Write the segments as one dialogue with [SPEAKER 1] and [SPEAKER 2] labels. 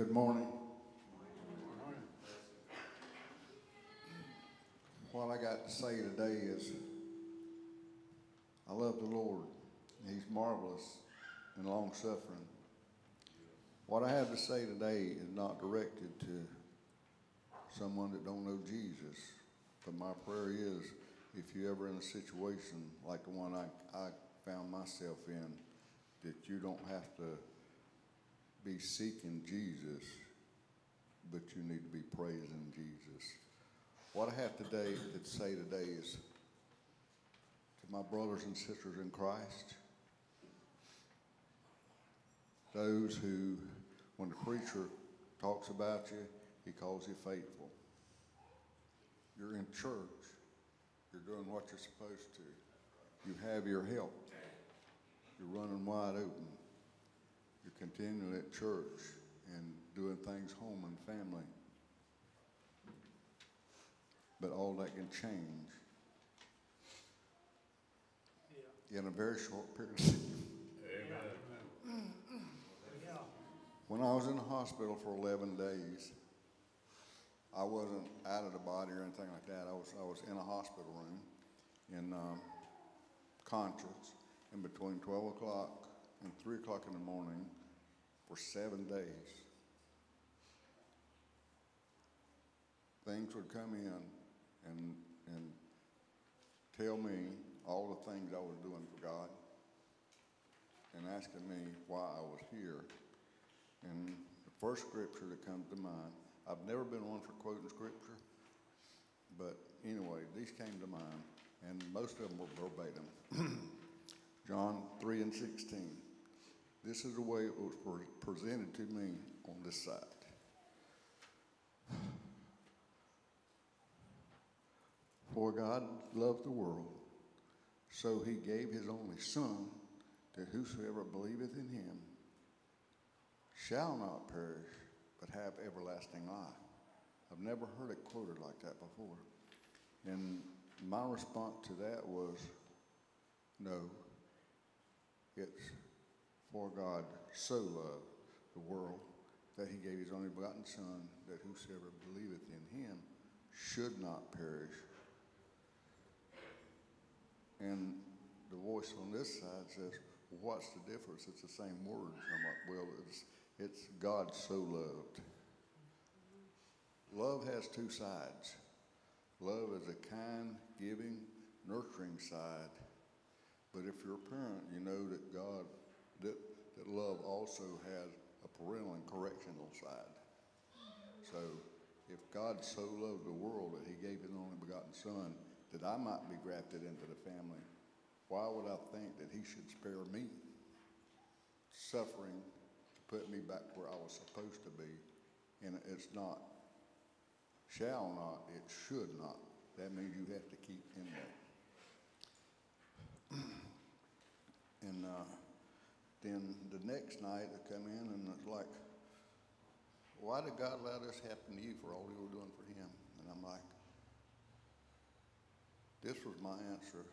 [SPEAKER 1] Good morning. What I got to say today is I love the Lord. He's marvelous and long suffering. What I have to say today is not directed to someone that don't know Jesus. But my prayer is if you're ever in a situation like the one I, I found myself in, that you don't have to be seeking Jesus, but you need to be praising Jesus. What I have today to say today is to my brothers and sisters in Christ, those who, when the preacher talks about you, he calls you faithful. You're in church. You're doing what you're supposed to. You have your help. You're running wide open. You're continuing at church and doing things home and family. But all that can change in a very short period of time. When I was in the hospital for 11 days, I wasn't out of the body or anything like that. I was, I was in a hospital room in um, conscious in between 12 o'clock and 3 o'clock in the morning for seven days. Things would come in and, and tell me all the things I was doing for God and asking me why I was here. And the first scripture that comes to mind, I've never been one for quoting scripture, but anyway, these came to mind, and most of them were verbatim. John 3 and 16. This is the way it was pre- presented to me on this side. For God loved the world, so he gave his only Son, that whosoever believeth in him shall not perish, but have everlasting life. I've never heard it quoted like that before. And my response to that was no. It's for God so loved the world that he gave his only begotten Son, that whosoever believeth in him should not perish. And the voice on this side says, What's the difference? It's the same words. I'm like, Well, it's, it's God so loved. Love has two sides. Love is a kind, giving, nurturing side. But if you're a parent, you know that God, that, that love also has a parental and correctional side. So if God so loved the world that he gave his only begotten son, that I might be grafted into the family, why would I think that he should spare me suffering to put me back where I was supposed to be? And it's not shall not, it should not. That means you have to keep in there. and uh, then the next night I come in and it's like, why did God allow this happen to you for all you were doing for him? And I'm like, this was my answer.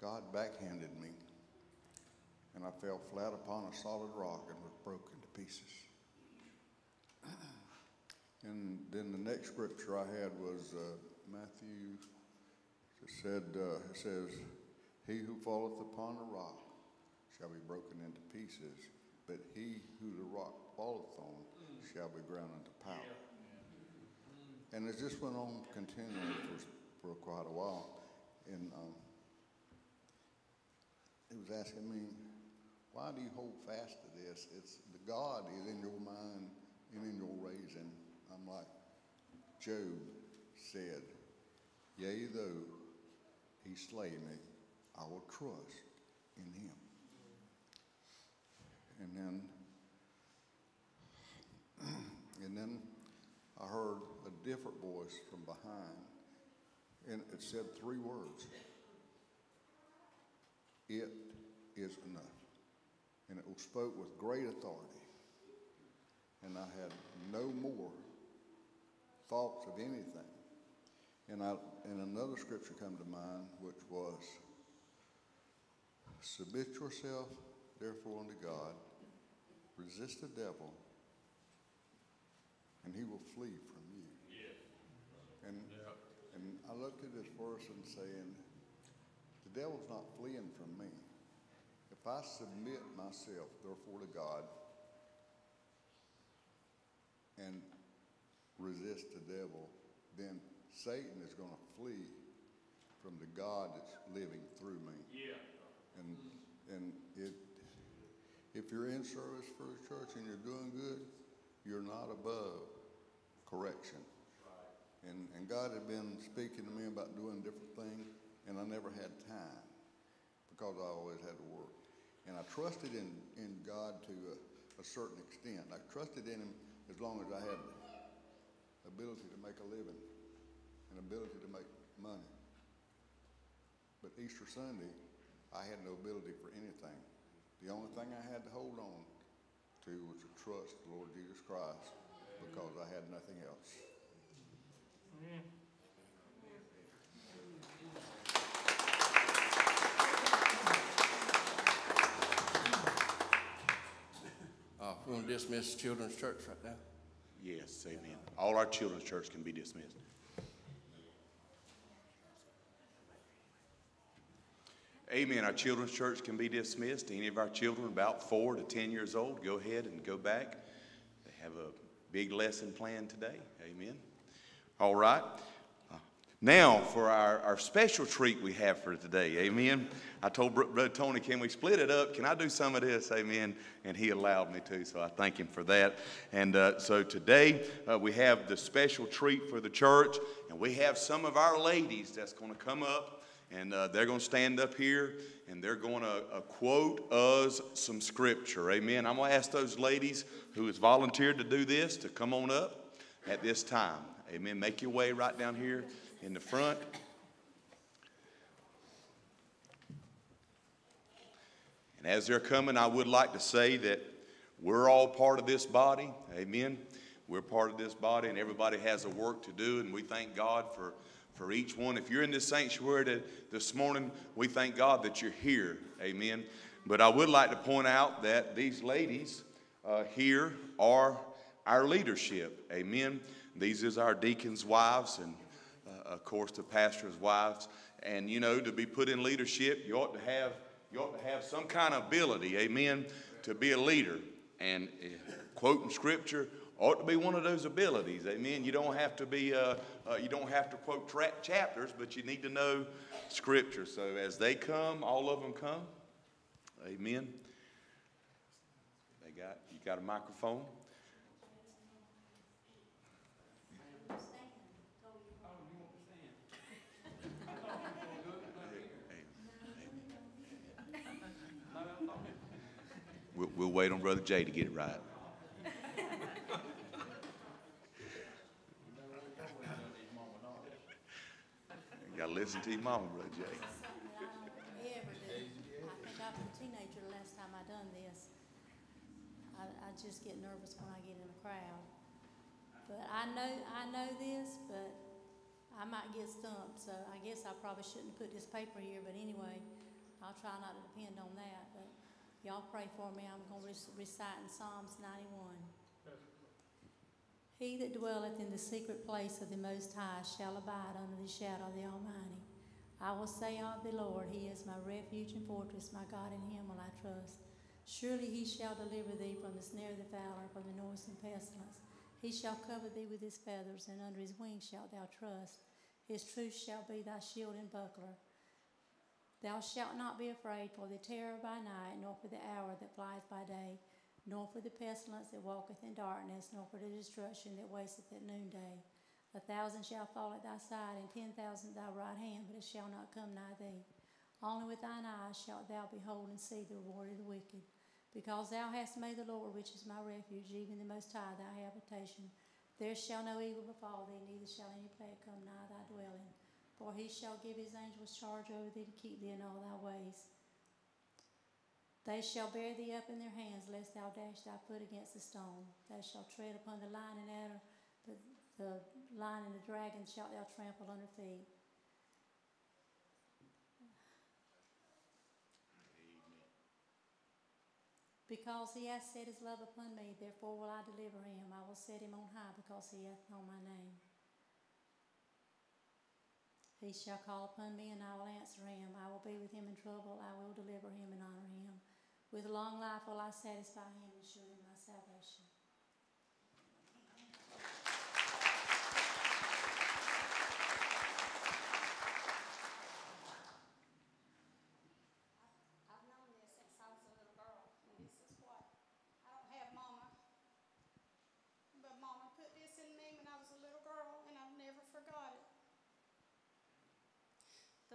[SPEAKER 1] God backhanded me. And I fell flat upon a solid rock and was broken to pieces. And then the next scripture I had was uh, Matthew. It said, uh, it says, "He who falleth upon a rock shall be broken into pieces, but he who the rock falleth on shall be ground into powder." And it just went on continually for, for quite a while, and um, he was asking me, "Why do you hold fast to this? It's the God is in your mind and in your raising." I'm like, Job said, Yea, though he slay me, I will trust in him. And then, and then I heard a different voice from behind, and it said three words It is enough. And it was spoke with great authority. And I had no more thoughts of anything. And, I, and another scripture come to mind, which was, Submit yourself, therefore, unto God, resist the devil, and he will flee from you. And, and I looked at this verse and saying, the devil's not fleeing from me. If I submit myself, therefore, to God and resist the devil, then Satan is going to flee from the God that's living through me.
[SPEAKER 2] Yeah.
[SPEAKER 1] And, and it, if you're in service for the church and you're doing good, you're not above correction. And, and God had been speaking to me about doing different things, and I never had time because I always had to work. And I trusted in, in God to a, a certain extent. I trusted in Him as long as I had ability to make a living and ability to make money. But Easter Sunday, I had no ability for anything. The only thing I had to hold on to was to trust the Lord Jesus Christ because I had nothing else.
[SPEAKER 3] Uh, we're gonna dismiss Children's Church right now.
[SPEAKER 4] Yes, amen. All our children's church can be dismissed. Amen. Our children's church can be dismissed. Any of our children about four to 10 years old, go ahead and go back. They have a big lesson planned today. Amen. All right. Now, for our, our special treat we have for today, amen. I told Brother Tony, can we split it up? Can I do some of this? Amen. And he allowed me to, so I thank him for that. And uh, so today uh, we have the special treat for the church, and we have some of our ladies that's going to come up, and uh, they're going to stand up here, and they're going to uh, quote us some scripture. Amen. I'm going to ask those ladies who has volunteered to do this to come on up at this time. Amen. Make your way right down here in the front. And as they're coming, I would like to say that we're all part of this body. Amen. We're part of this body, and everybody has a work to do, and we thank God for, for each one. If you're in this sanctuary to- this morning, we thank God that you're here. Amen. But I would like to point out that these ladies uh, here are our leadership. Amen. These is our deacons' wives and, uh, of course, the pastor's wives. And you know, to be put in leadership, you ought to have you ought to have some kind of ability. Amen. To be a leader and uh, quoting scripture ought to be one of those abilities. Amen. You don't have to be uh, uh, you don't have to quote tra- chapters, but you need to know scripture. So as they come, all of them come. Amen. They got you got a microphone. We'll, we'll wait on Brother Jay to get it right. You gotta listen to your mama, Brother Jay.
[SPEAKER 5] I was a teenager the last time I done this. I, I just get nervous when I get in a crowd. But I know, I know this, but I might get stumped, so I guess I probably shouldn't put this paper here, but anyway, I'll try not to depend on that, but y'all pray for me, I'm gonna recite in Psalms ninety-one. He that dwelleth in the secret place of the Most High shall abide under the shadow of the Almighty. I will say of the Lord, He is my refuge and fortress, my God, in Him will I trust. Surely He shall deliver thee from the snare of the fowler, from the noisome pestilence. He shall cover thee with His feathers, and under His wings shalt thou trust. His truth shall be thy shield and buckler. Thou shalt not be afraid for the terror by night, nor for the hour that flieth by day, nor for the pestilence that walketh in darkness, nor for the destruction that wasteth at noonday. A thousand shall fall at thy side, and ten thousand at thy right hand, but it shall not come nigh thee. Only with thine eyes shalt thou behold and see the reward of the wicked. Because thou hast made the Lord, which is my refuge, even the Most High, thy habitation. There shall no evil befall thee, neither shall any plague come nigh thy dwelling. For he shall give his angels charge over thee to keep thee in all thy ways. They shall bear thee up in their hands, lest thou dash thy foot against a stone. Thou shalt tread upon the lion and adder, the lion and the dragon shalt thou trample under feet. Because he hath set his love upon me, therefore will I deliver him. I will set him on high because he hath known my name. He shall call upon me, and I will answer him. I will be with him in trouble. I will deliver him and honor him. With a long life will I satisfy him and show him my salvation.
[SPEAKER 2] I've known this since I was a little girl, and this is what, I don't have mama. But mama put this in me when I was a little girl, and I've never forgot it.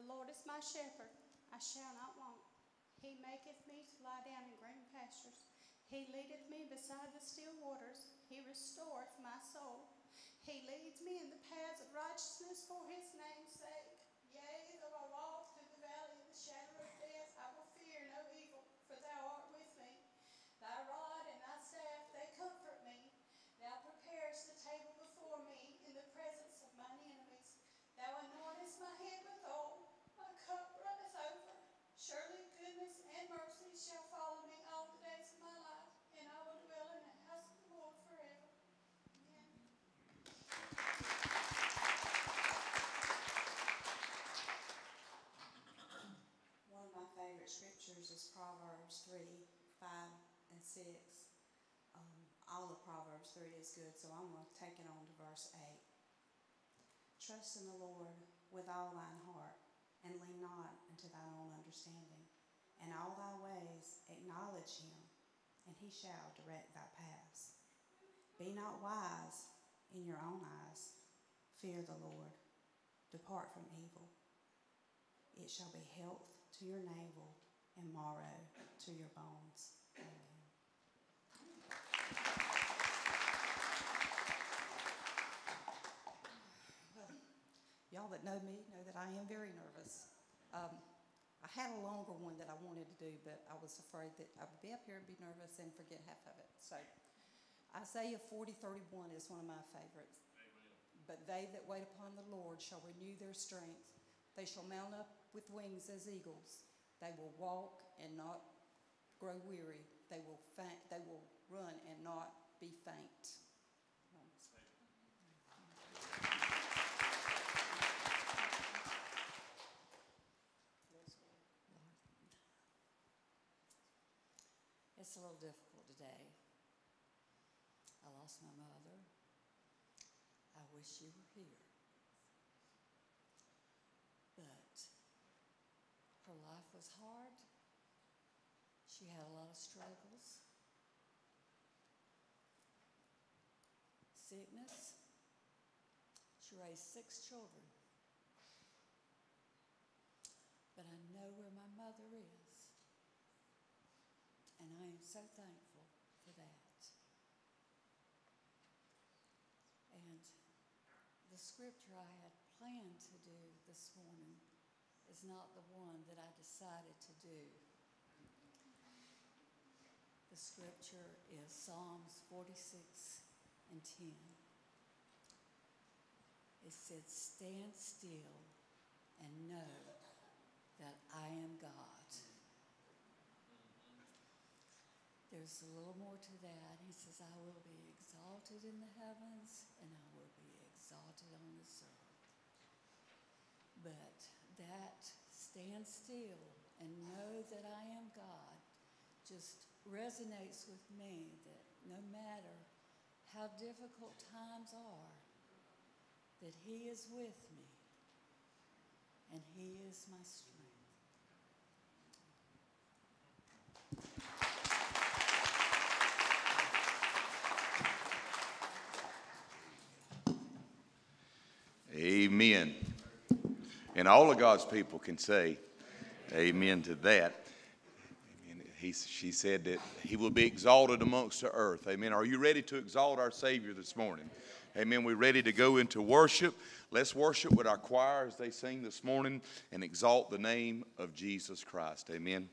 [SPEAKER 2] The Lord is my shepherd, I shall not want. He maketh me to lie down in green pastures. He leadeth me beside the still waters. He restoreth my soul. He leads me in the paths of righteousness for his name's sake. Yea, though I walk through the valley of the shadow of death, I will fear no evil, for thou art with me. Thy rod and thy staff, they comfort me. Thou preparest the table before me in the presence of mine enemies. Thou anointest my head with oil, my cup runneth over. Surely goodness and mercy shall follow me all the days of my life, and I will dwell in the house of the Lord forever. Amen.
[SPEAKER 6] One of my favorite scriptures is Proverbs 3 5 and 6. Um, all of Proverbs 3 is good, so I'm going to take it on to verse 8. Trust in the Lord with all thine heart, and lean not unto thine own understanding. In all thy ways acknowledge him, and he shall direct thy paths. Be not wise in your own eyes. Fear the Lord. Depart from evil. It shall be health to your navel and marrow to your bones. Amen.
[SPEAKER 7] Well, y'all that know me know that I am very nervous. Um, I had a longer one that I wanted to do, but I was afraid that I would be up here and be nervous and forget half of it. So Isaiah 40, 31 is one of my favorites. But they that wait upon the Lord shall renew their strength. They shall mount up with wings as eagles. They will walk and not grow weary. They will they will run and not be faint.
[SPEAKER 8] It's a little difficult today. I lost my mother. I wish you were here. But her life was hard. She had a lot of struggles. Sickness. She raised six children. But I know where my mother is. And I am so thankful for that. And the scripture I had planned to do this morning is not the one that I decided to do. The scripture is Psalms 46 and 10. It said, Stand still and know that I am God. There's a little more to that. He says, I will be exalted in the heavens and I will be exalted on this earth. But that stand still and know that I am God just resonates with me that no matter how difficult times are, that He is with me and He is my strength.
[SPEAKER 4] Amen. And all of God's people can say amen to that. He, she said that he will be exalted amongst the earth. Amen. Are you ready to exalt our Savior this morning? Amen. We're ready to go into worship. Let's worship with our choir as they sing this morning and exalt the name of Jesus Christ. Amen.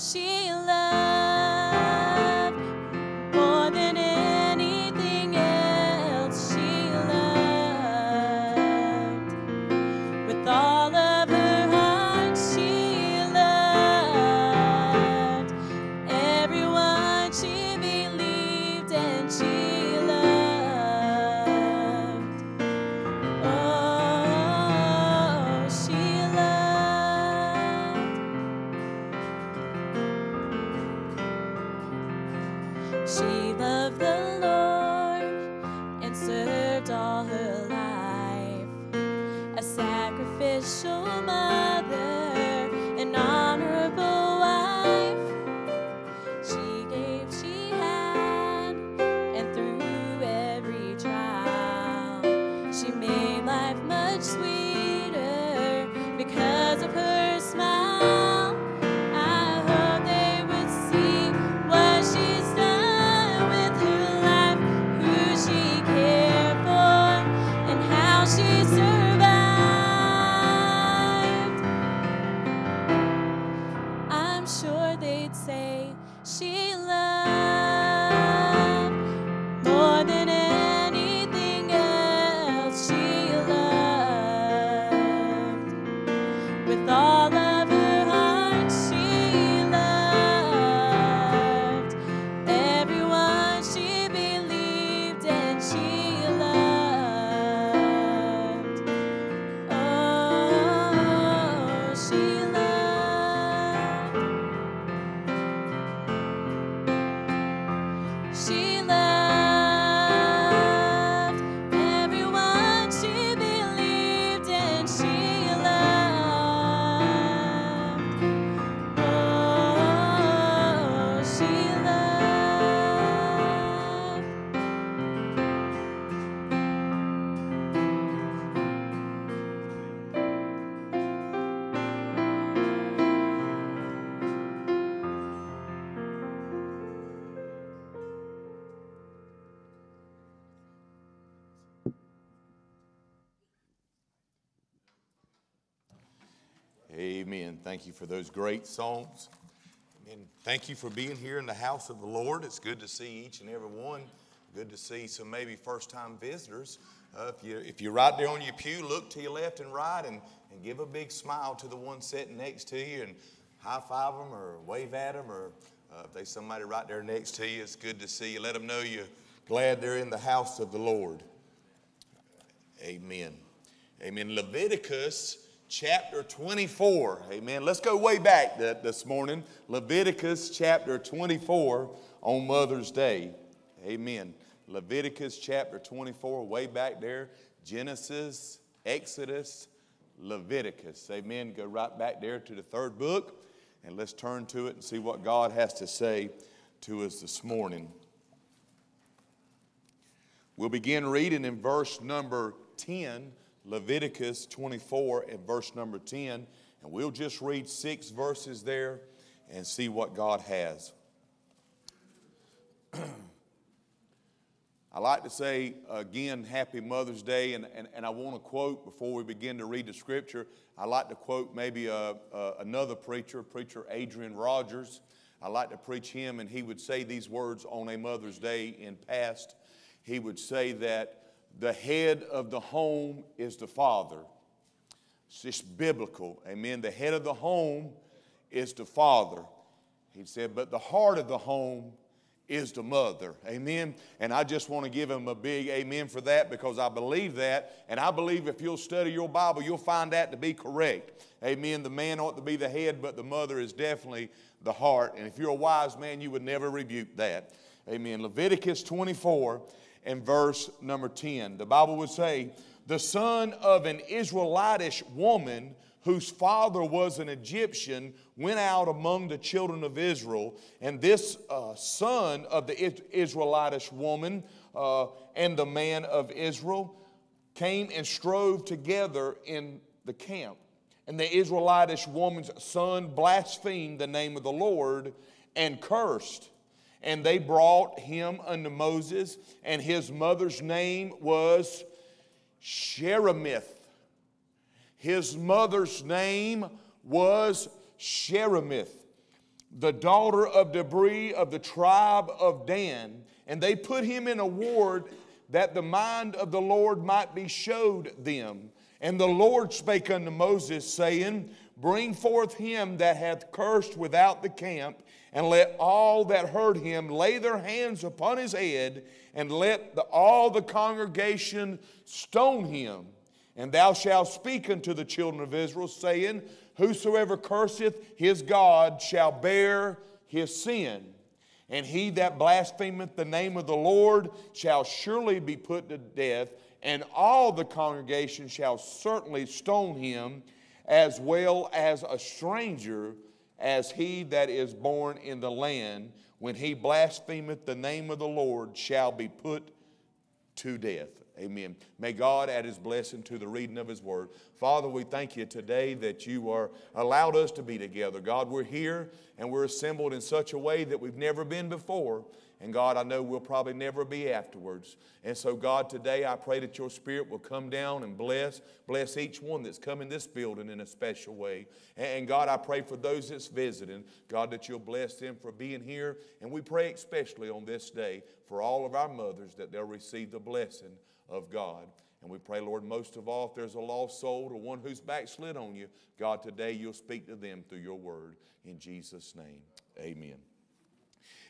[SPEAKER 9] She
[SPEAKER 4] Thank you for those great songs. And thank you for being here in the house of the Lord. It's good to see each and every one. Good to see some maybe first time visitors. Uh, if, you, if you're right there on your pew, look to your left and right and, and give a big smile to the one sitting next to you and high five them or wave at them or uh, if there's somebody right there next to you, it's good to see you. Let them know you're glad they're in the house of the Lord. Amen. Amen. Leviticus chapter 24. Amen. Let's go way back th- this morning. Leviticus chapter 24 on Mother's Day. Amen. Leviticus chapter 24, way back there. Genesis, Exodus, Leviticus. Amen. Go right back there to the third book and let's turn to it and see what God has to say to us this morning. We'll begin reading in verse number 10, Leviticus 24 and verse number 10. And we'll just read six verses there and see what God has. I like to say again, Happy Mother's Day, and, and, and I want to quote before we begin to read the scripture. I like to quote maybe a, a, another preacher, preacher Adrian Rogers. I like to preach him, and he would say these words on a Mother's Day in past. He would say that the head of the home is the father. It's just biblical. Amen. The head of the home is the father. He said, but the heart of the home is the mother. Amen. And I just want to give him a big amen for that because I believe that. And I believe if you'll study your Bible, you'll find that to be correct. Amen. The man ought to be the head, but the mother is definitely the heart. And if you're a wise man, you would never rebuke that. Amen. Leviticus 24 and verse number 10. The Bible would say, The son of an Israelitish woman whose father was an Egyptian went out among the children of Israel. And this uh, son of the Israelitish woman uh, and the man of Israel came and strove together in the camp. And the Israelitish woman's son blasphemed the name of the Lord and cursed. And they brought him unto Moses, and his mother's name was Sheremith. His mother's name was Sheremith, the daughter of Dibri of the tribe of Dan. And they put him in a ward that the mind of the Lord might be showed them. And the Lord spake unto Moses, saying, Bring forth him that hath cursed without the camp, and let all that heard him lay their hands upon his head, and let the, all the congregation stone him. And thou shalt speak unto the children of Israel, saying, Whosoever curseth his God shall bear his sin. And he that blasphemeth the name of the Lord shall surely be put to death, and all the congregation shall certainly stone him, as well as a stranger, as he that is born in the land, when he blasphemeth the name of the Lord, shall be put to death. Amen. May God add his blessing to the reading of his word. Father, we thank you today that you are allowed us to be together. God, we're here and we're assembled in such a way that we've never been before. And God, I know we'll probably never be afterwards. And so, God, today I pray that your Spirit will come down and bless, bless each one that's come in this building in a special way. And God, I pray for those that's visiting, God, that you'll bless them for being here. And we pray especially on this day for all of our mothers that they'll receive the blessing of God. And we pray, Lord, most of all, if there's a lost soul or one who's backslid on you, God, today you'll speak to them through your word. In Jesus' name, amen.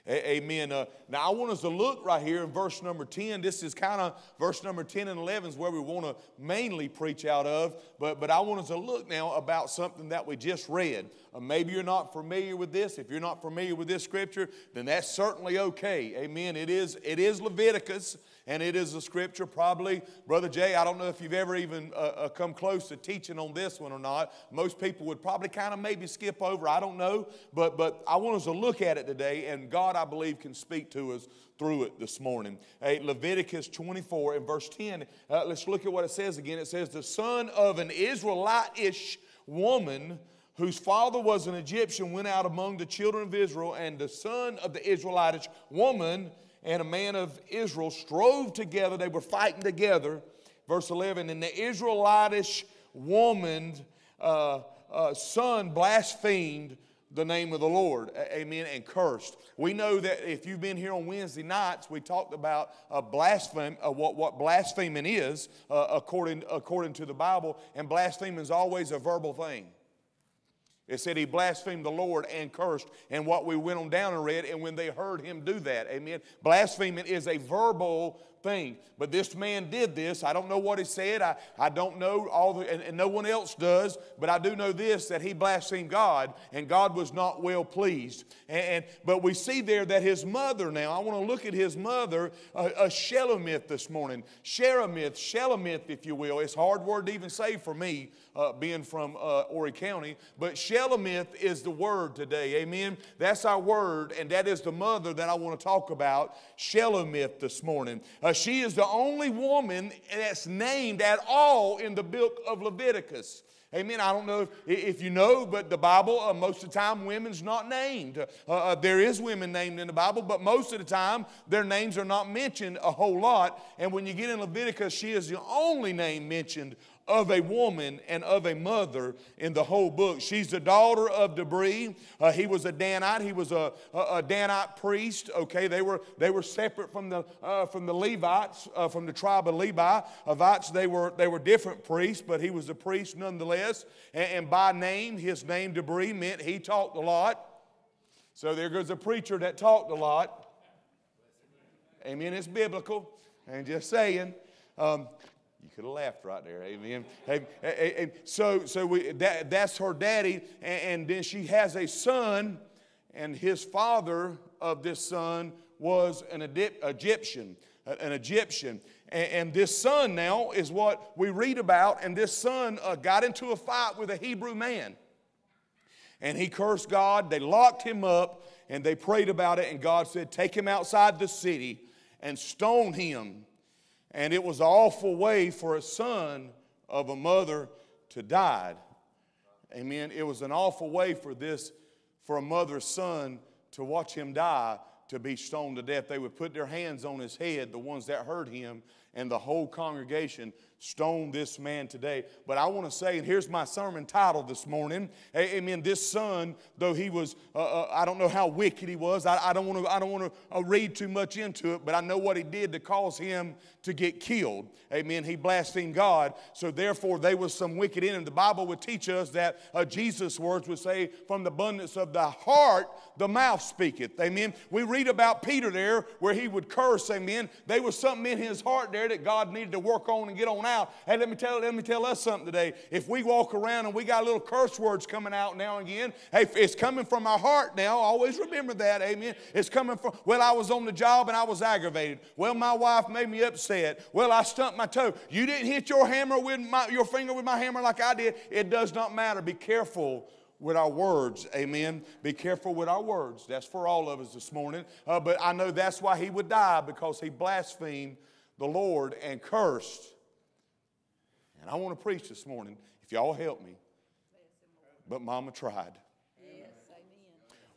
[SPEAKER 4] Amen. Uh, now, I want us to look right here in verse number 10. This is kind of verse number 10 and 11 is where we want to mainly preach out of. But, but I want us to look now about something that we just read. Uh, maybe you're not familiar with this. If you're not familiar with this scripture, then that's certainly okay. Amen. It is, it is Leviticus and it is a scripture probably, Brother Jay, I don't know if you've ever even uh, uh, come close to teaching on this one or not. Most people would probably kind of maybe skip over, I don't know. But, but I want us to look at it today, and God, I believe, can speak to us through it this morning. Hey, Leviticus 24 and verse 10, uh, let's look at what it says again. It says, The son of an Israelitish woman whose father was an Egyptian went out among the children of Israel, and the son of the Israelitish woman and a man of Israel strove together. They were fighting together. Verse 11, and the Israelitish woman, uh, uh, son blasphemed the name of the Lord. Amen. And cursed. We know that if you've been here on Wednesday nights, we talked about a blasphemy, uh, what, what blaspheming is uh, according, according to the Bible. And blaspheming is always a verbal thing. It said he blasphemed the Lord and cursed, and what we went on down and read, and when they heard him do that, amen. Blaspheming is a verbal thing. But this man did this. I don't know what he said. I, I don't know all the, and, and no one else does, but I do know this that he blasphemed God, and God was not well pleased. And, and but we see there that his mother now, I want to look at his mother, a, Shelemith this morning. Shelemith, Shelemith, if you will. It's a hard word to even say for me, uh, being from uh, Horry County, but Shelemith is the word today. Amen. That's our word, and that is the mother that I want to talk about, Shelemith this morning. Uh, uh, she is the only woman that's named at all in the book of Leviticus. Amen. I don't know if, if you know, but the Bible, uh, most of the time, women's not named. Uh, uh, there is women named in the Bible, but most of the time, their names are not mentioned a whole lot. And when you get in Leviticus, she is the only name mentioned of a woman and of a mother in the whole book. She's the daughter of Dibri. Uh, he was a Danite. He was a, a, a, Danite priest. Okay, they were they were separate from the uh, from the Levites uh, from the tribe of Levi. Levites they were they were different priests, but he was a priest nonetheless. And, and by name, his name Dibri meant he talked a lot. So there goes a preacher that talked a lot. Amen. It's biblical. And just saying. Um, could have laughed right there, amen. And, so, so we, that, that's her daddy, and, and then she has a son, and his father of this son was an Egyptian. an Egyptian. And, and this son now is what we read about, and this son uh, got into a fight with a Hebrew man. And he cursed God. They locked him up and they prayed about it. And God said, Take him outside the city and stone him. And it was an awful way for a son of a mother to die. Amen. It was an awful way for this, for a mother's son to watch him die, to be stoned to death. They would put their hands on his head, the ones that heard him, and the whole congregation stoned this man today. But I want to say, and here's my sermon title this morning. Amen. This son, though he was, uh, uh, I don't know how wicked he was. I, I don't want to. I don't want to uh, read too much into it. But I know what he did to cause him to get killed. Amen. He blasphemed God. So therefore, there was some wicked in him. The Bible would teach us that uh, Jesus' words would say, "From the abundance of the heart, the mouth speaketh." Amen. We read about Peter there, where he would curse. Amen. There was something in his heart there that God needed to work on and get on Hey, let me tell, let me tell us something today. If we walk around and we got little curse words coming out now and again, hey, it's coming from our heart now. Always remember that. Amen. It's coming from, well, I was on the job and I was aggravated. Well, my wife made me upset. Well, I stumped my toe. You didn't hit your hammer with my, your finger with my hammer like I did. It does not matter. Be careful with our words. Amen. Be careful with our words. That's for all of us this morning. Uh, but I know that's why he would die because he blasphemed the Lord and cursed. And I want to preach this morning, if y'all help me. But Mama tried.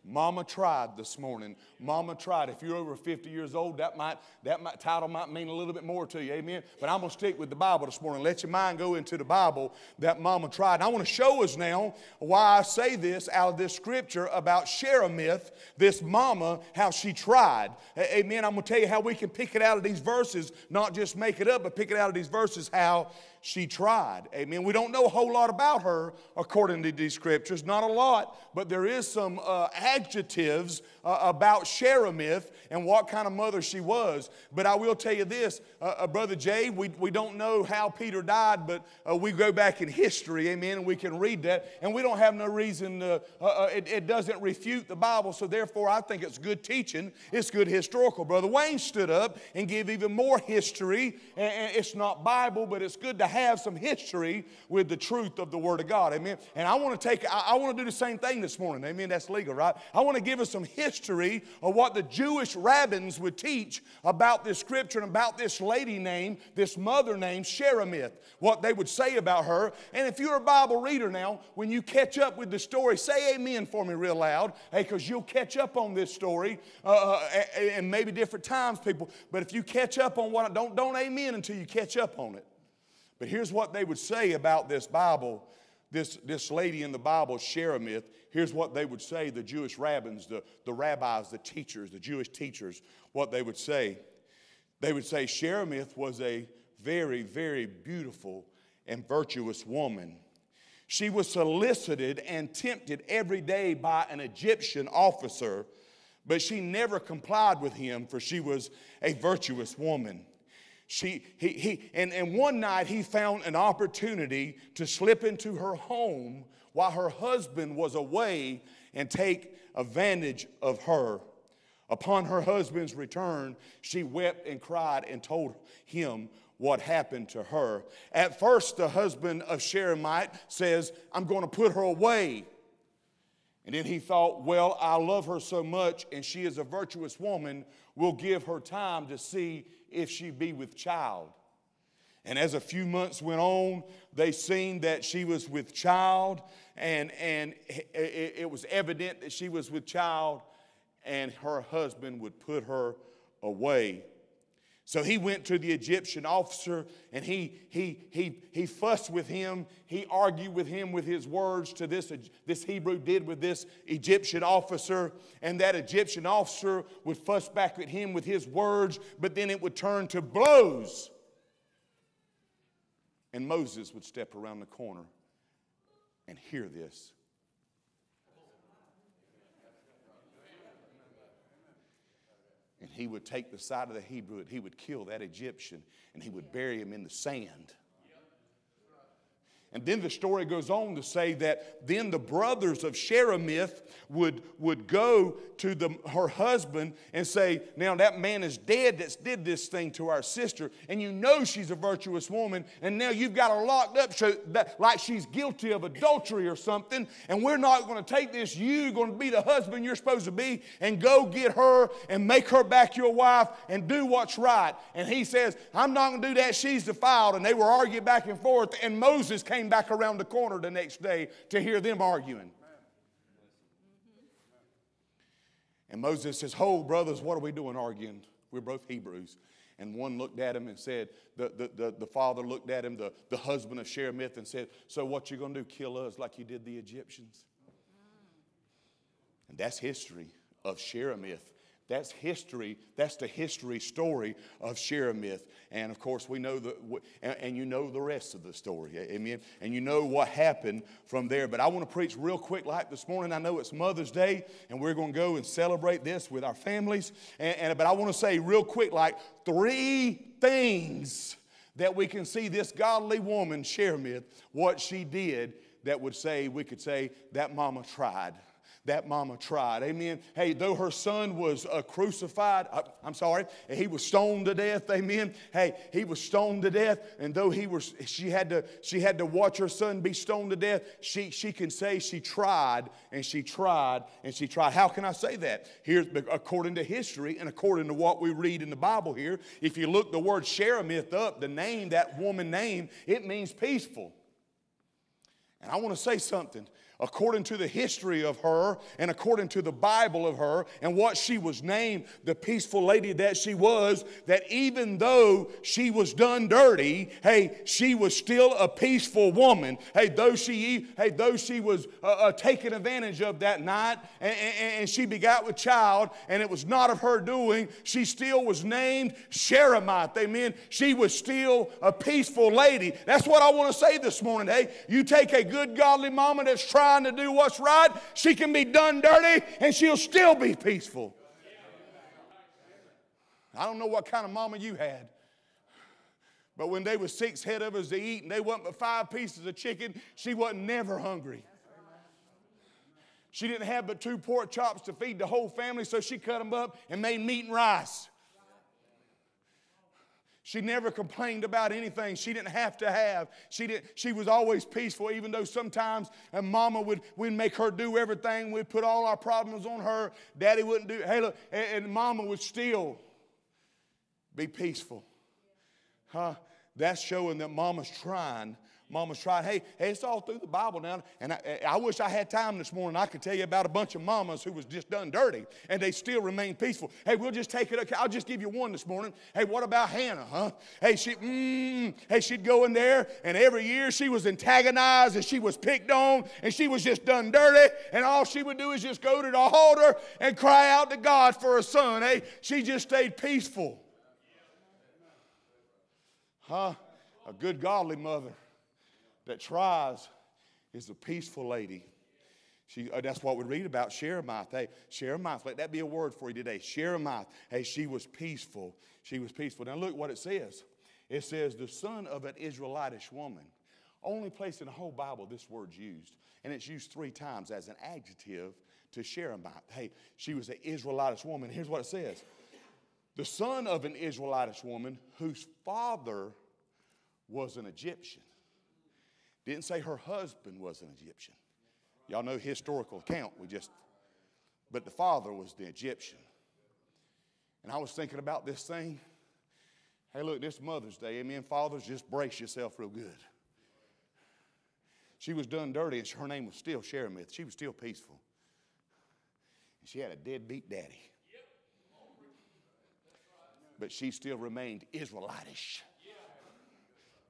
[SPEAKER 4] Mama tried this morning. Mama tried. If you're over 50 years old, that might that might, title might mean a little bit more to you. Amen. But I'm gonna stick with the Bible this morning. Let your mind go into the Bible that Mama tried. And I want to show us now why I say this out of this scripture about Sheramith, this Mama, how she tried. Amen. I'm gonna tell you how we can pick it out of these verses, not just make it up, but pick it out of these verses how she tried. Amen. We don't know a whole lot about her according to these scriptures, not a lot, but there is some uh, adjectives uh, about Sheramith and what kind of mother she was. But I will tell you this, uh, uh Brother Jay, we, we don't know how Peter died, but uh, we go back in history, amen, and we can read that. And we don't have no reason, to, uh, it, it doesn't refute the Bible, so therefore I think it's good teaching, it's good historical. Brother Wayne stood up and gave even more history, and, and it's not Bible, but it's good to have some history with the truth of the Word of God. Amen. And I want to take, I, I want to do the same thing this morning. Amen. That's legal, right? I want to give us some history of what the Jewish rabbins would teach about this scripture and about this lady name, this mother named Shemith. what they would say about her. And if you're a Bible reader now, when you catch up with the story, say amen for me real loud, hey, because you'll catch up on this story uh, uh and maybe different times, people. But if you catch up on what, don't, don't amen until you catch up on it. But here's what they would say about this Bible, this, this lady in the Bible, Sheramith. Here's what they would say the Jewish rabbins, the, the rabbis, the teachers, the Jewish teachers, what they would say. They would say Sheramith was a very, very beautiful and virtuous woman. She was solicited and tempted every day by an Egyptian officer, but she never complied with him, for she was a virtuous woman. She, he, he, and, and one night he found an opportunity to slip into her home while her husband was away and take advantage of her. Upon her husband's return, she wept and cried and told him what happened to her. At first, the husband of Sheremite says, I'm going to put her away. And then he thought, well, I love her so much and she is a virtuous woman, we'll give her time to see if she be with child. And as a few months went on, they seen that she was with child, and, and it, it was evident that she was with child, and her husband would put her away. So he went to the Egyptian officer and he, he, he, he fussed with him. He argued with him with his words to this, this Hebrew did with this Egyptian officer. And that Egyptian officer would fuss back at him with his words, but then it would turn to blows. And Moses would step around the corner and hear this. He would take the side of the Hebrew and he would kill that Egyptian and he would bury him in the sand. And then the story goes on to say that then the brothers of Sheramith would, would go to the, her husband and say, Now that man is dead that's did this thing to our sister, and you know she's a virtuous woman, and now you've got her locked up so that, like she's guilty of adultery or something, and we're not going to take this. You're going to be the husband you're supposed to be, and go get her and make her back your wife and do what's right. And he says, I'm not going to do that. She's defiled. And they were arguing back and forth, and Moses came came back around the corner the next day to hear them arguing. And Moses says, Ho, brothers, what are we doing arguing? We're both Hebrews. And one looked at him and said, the, the, the, the father looked at him, the, the husband of Sheremith, and said, So what you gonna do? Kill us like you did the Egyptians? And that's history of Sheremith that's history. That's the history story of Sheramith. And of course, we know the, and, you know the rest of the story. Amen. And you know what happened from there. But I want to preach real quick like this morning. I know it's Mother's Day, and we're going to go and celebrate this with our families. And, and but I want to say real quick like three things that we can see this godly woman, Sheramith, what she did that would say, we could say, that mama tried that mama tried. Amen. Hey, though her son was uh, crucified, I, am sorry, he was stoned to death. Amen. Hey, he was stoned to death, and though he was, she had to, she had to watch her son be stoned to death. She, she can say she tried and she tried and she tried. How can I say that? Here, according to history and according to what we read in the Bible here, if you look the word Sheramith up, the name that woman name, it means peaceful. And I want to say something according to the history of her and according to the Bible of her and what she was named, the peaceful lady that she was, that even though she was done dirty, hey, she was still a peaceful woman. Hey, though she, hey, though she was uh, uh, taken advantage of that night and, and, and she begot with child and it was not of her doing, she still was named Sheremite. Amen. She was still a peaceful lady. That's what I want to say this morning. Hey, you take a good godly mama that's trying trying to do what's right, she can be done dirty and she'll still be peaceful. I don't know what kind of mama you had. But when they was six head of us to eat and they wasn't but five pieces of chicken, she wasn't never hungry. She didn't have but two pork chops to feed the whole family, so she cut them up and made meat and rice. She never complained about anything she didn't have to have. She, did, she was always peaceful, even though sometimes and mama would we'd make her do everything. We'd put all our problems on her. Daddy wouldn't do, hey, look, and, and mama would still be peaceful. Huh? That's showing that mama's trying Mama's tried. Hey, hey, it's all through the Bible now. And I, I wish I had time this morning. I could tell you about a bunch of mamas who was just done dirty and they still remain peaceful. Hey, we'll just take it. Okay, I'll just give you one this morning. Hey, what about Hannah, huh? Hey, she, mm, hey, she'd go in there and every year she was antagonized and she was picked on and she was just done dirty. And all she would do is just go to the altar and cry out to God for a son. Hey, she just stayed peaceful. Huh? A good godly mother that tries is a peaceful lady. She, uh, that's what we read about Sheremith. Hey, Sheremith, let that be a word for you today. Sheremith, hey, she was peaceful. She was peaceful. Now look what it says. It says, the son of an Israelitish woman. Only place in the whole Bible this word's used. And it's used three times as an adjective to Sheremith. Hey, she was an Israelitish woman. Here's what it says. The son of an Israelitish woman whose father was an Egyptian. Didn't say her husband was an Egyptian. Y'all know historical account. We just, but the father was the Egyptian. And I was thinking about this thing. Hey, look, this Mother's Day, amen. Fathers, just brace yourself real good. She was done dirty, and her name was still Sheremoth. She was still peaceful. And she had a deadbeat daddy. But she still remained Israelitish.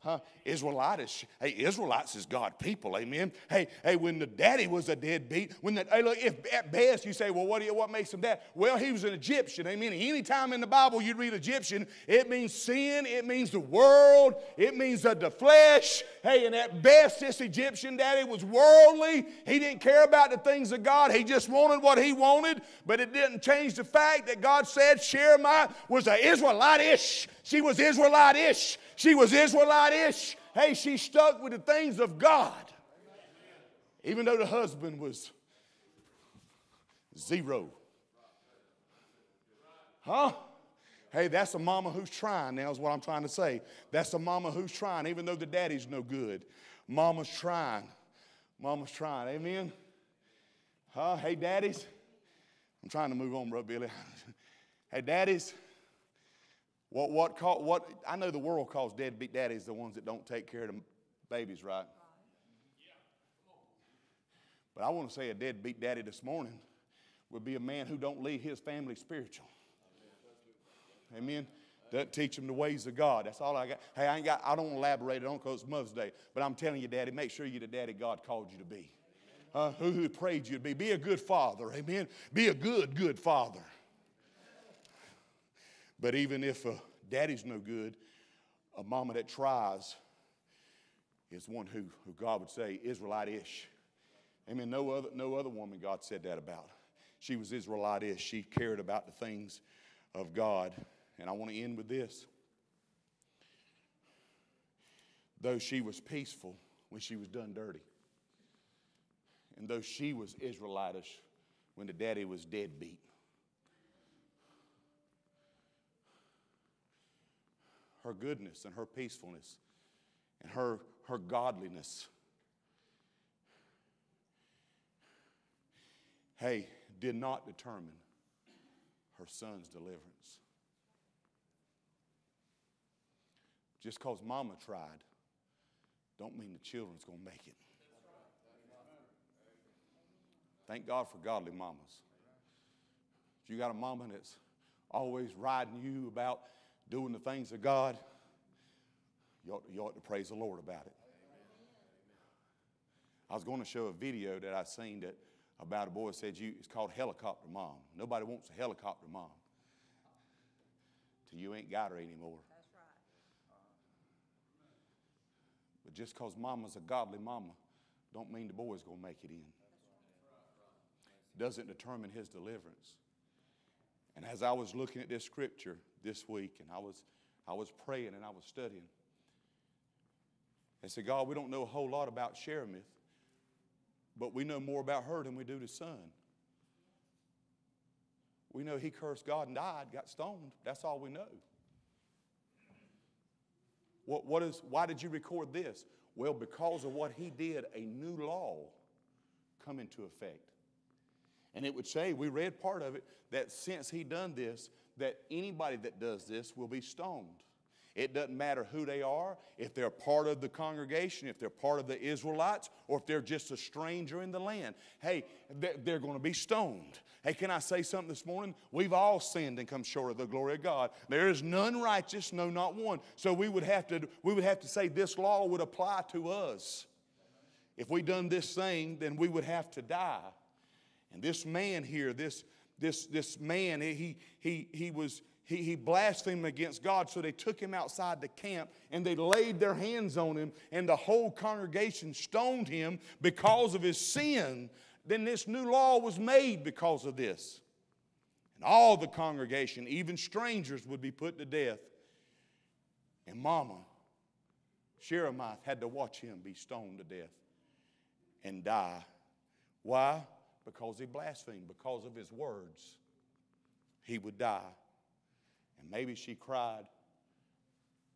[SPEAKER 4] Huh? Israelites, hey, Israelites is God people, amen. Hey, hey, when the daddy was a deadbeat, when the, hey, look, if at best you say, well, what, do you, what makes him that? Well, he was an Egyptian, amen. Anytime in the Bible you read Egyptian, it means sin, it means the world, it means the flesh. Hey, and at best, this Egyptian daddy was worldly. He didn't care about the things of God. He just wanted what he wanted, but it didn't change the fact that God said Sheremiah was an Israelite-ish. She was Israelite-ish. She was Israelite-ish. hey, she stuck with the things of God. Even though the husband was zero. Huh? Hey, that's a mama who's trying now, is what I'm trying to say. That's a mama who's trying, even though the daddy's no good. Mama's trying. Mama's trying. Amen? Huh? Hey, daddies. I'm trying to move on, bro, Billy. hey, daddies. What, what, call, what, I know the world calls deadbeat daddies the ones that don't take care of the babies, right? But I want to say a deadbeat daddy this morning would be a man who don't lead his family spiritual. Amen. Doesn't teach them the ways of God. That's all I got. Hey, I ain't got. I don't elaborate on because it's Mother's Day. But I'm telling you, Daddy, make sure you're the daddy God called you to be. Uh, who, who prayed you to be. Be a good father. Amen. Be a good, good father. But even if a daddy's no good, a mama that tries is one who, who God would say Israelite-ish. Amen. No other, no other woman God said that about. She was Israelite-ish. She cared about the things of God. And I want to end with this. Though she was peaceful when she was done dirty, and though she was Israelitish when the daddy was deadbeat, her goodness and her peacefulness and her, her godliness. Hey, did not determine her son's deliverance. Just because mama tried, don't mean the children's going to make it. Thank God for godly mamas. If you got a mama that's always riding you about doing the things of God, you ought, you ought to praise the Lord about it. I was going to show a video that I seen that about a boy said you it's called helicopter mom. Nobody wants a helicopter mom. Till you ain't got her anymore. That's right. But just because mama's a godly mama, don't mean the boy's gonna make it in. Doesn't determine his deliverance. And as I was looking at this scripture this week, and I was I was praying and I was studying, I said, God, we don't know a whole lot about Sheremoth. But we know more about her than we do the son. We know he cursed God and died, got stoned. That's all we know. What, what is, why did you record this? Well, because of what he did, a new law come into effect. And it would say, we read part of it, that since he done this, that anybody that does this will be stoned. It doesn't matter who they are, if they're part of the congregation, if they're part of the Israelites, or if they're just a stranger in the land. Hey, they're going to be stoned. Hey, can I say something this morning? We've all sinned and come short of the glory of God. There is none righteous, no, not one. So we would have to, we would have to say this law would apply to us. If we done this thing, then we would have to die. And this man here, this, this, this man, he, he, he was he, he blasphemed against God, so they took him outside the camp and they laid their hands on him, and the whole congregation stoned him because of his sin. Then this new law was made because of this. And all the congregation, even strangers, would be put to death. And Mama, Sheremoth, had to watch him be stoned to death and die. Why? Because he blasphemed, because of his words. He would die. And maybe she cried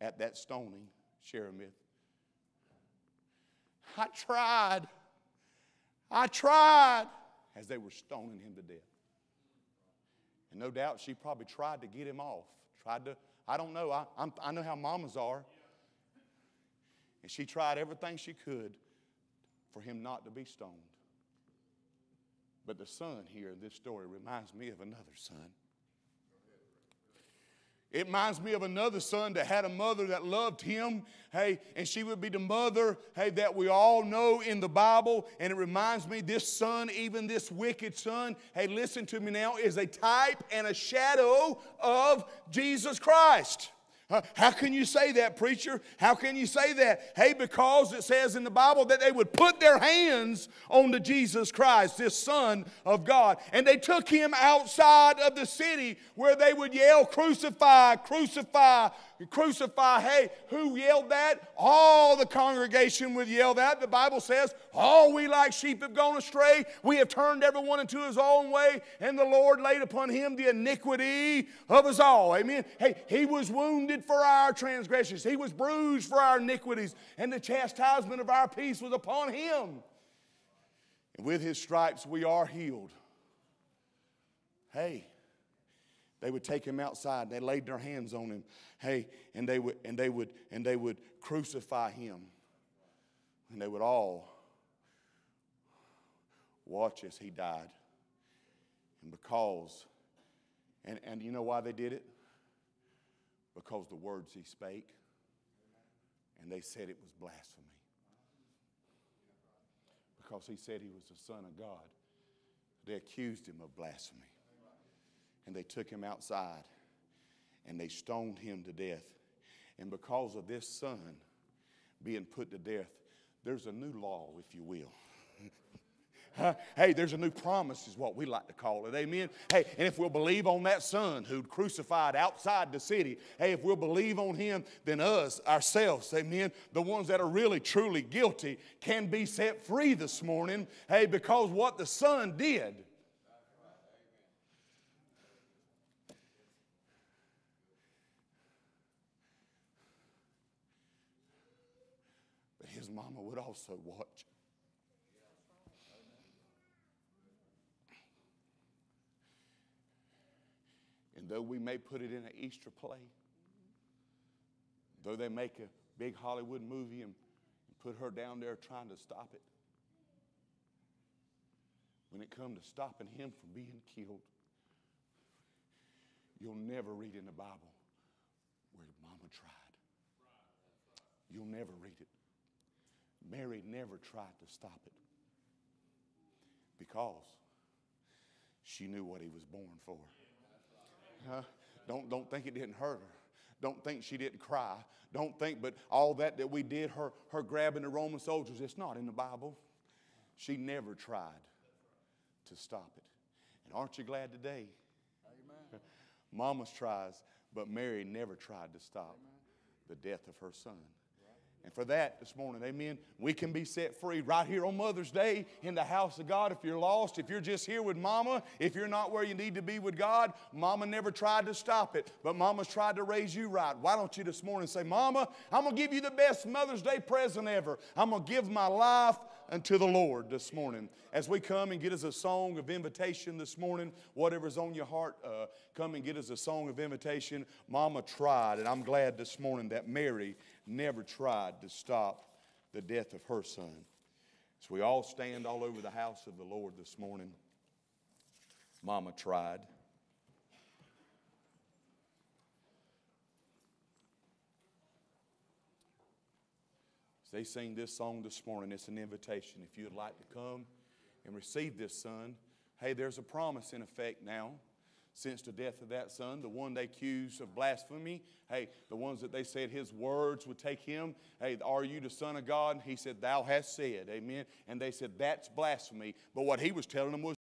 [SPEAKER 4] at that stoning, Sheremoth. I tried. I tried as they were stoning him to death. And no doubt she probably tried to get him off. Tried to, I don't know, I, I'm, i know how mamas are. And she tried everything she could for him not to be stoned. But the son here in this story reminds me of another son. It reminds me of another son that had a mother that loved him, hey, and she would be the mother, hey, that we all know in the Bible. And it reminds me, this son, even this wicked son, hey, listen to me now, is a type and a shadow of Jesus Christ. How can you say that, preacher? How can you say that? Hey, because it says in the Bible that they would put their hands on the Jesus Christ, this Son of God. And they took him outside of the city where they would yell, Crucify, crucify, crucify. Hey, who yelled that? All the congregation would yell that. The Bible says, All we like sheep have gone astray. We have turned everyone into his own way, and the Lord laid upon him the iniquity of us all. Amen. Hey, he was wounded for our transgressions, he was bruised for our iniquities, and the chastisement of our peace was upon him. And with his stripes we are healed. Hey, they would take him outside. They laid their hands on him. Hey, and they would and they would and they would crucify him. And they would all watch as he died. And because, and, and you know why they did it? Because the words he spake, and they said it was blasphemy. Because he said he was the Son of God. They accused him of blasphemy and they took him outside and they stoned him to death. And because of this son being put to death, there's a new law, if you will. Hey, there's a new promise, is what we like to call it. Amen. Hey, and if we'll believe on that son who crucified outside the city, hey, if we'll believe on him, then us, ourselves, amen, the ones that are really, truly guilty, can be set free this morning. Hey, because what the son did. But his mama would also watch. And though we may put it in an Easter play, though they make a big Hollywood movie and, put her down there trying to stop it, when it comes to stopping him from being killed, you'll never read in the Bible where mama tried. You'll never read it. Mary never tried to stop it because she knew what he was born for. Huh? Don't, don't think it didn't hurt her. Don't think she didn't cry. Don't think, but all that that we did, her, her grabbing the Roman soldiers, it's not in the Bible. She never tried to stop it. And aren't you glad today? Amen. Mama's tries, but Mary never tried to stop the death of her son. And for that this morning, amen, we can be set free right here on Mother's Day in the house of God. If you're lost, if you're just here with Mama, if you're not where you need to be with God, Mama never tried to stop it, but Mama's tried to raise you right. Why don't you this morning say, Mama, I'm going to give you the best Mother's Day present ever. I'm going to give my life unto the Lord this morning. As we come and get us a song of invitation this morning, whatever's on your heart, uh, come and get us a song of invitation. Mama tried, and I'm glad this morning that Mary never tried to stop the death of her son. So we all stand all over the house of the Lord this morning. Mama tried. They sing this song this morning, it's an invitation. If you'd like to come and receive this son, hey, there's a promise in effect now since the death of that son, the one they accused of blasphemy, hey, the ones that they said his words would take him, hey, are you the son of God? And he said, thou hast said, amen. And they said, that's blasphemy. But what he was telling them was